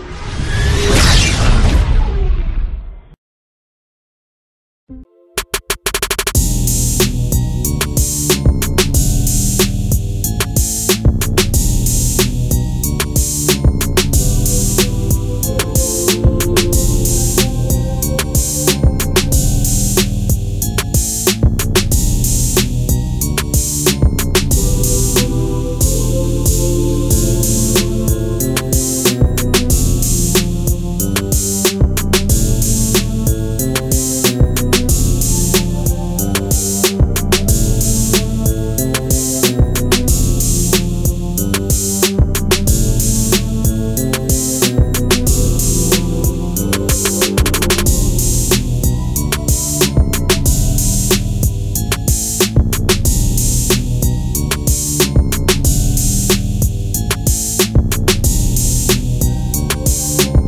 Yeah.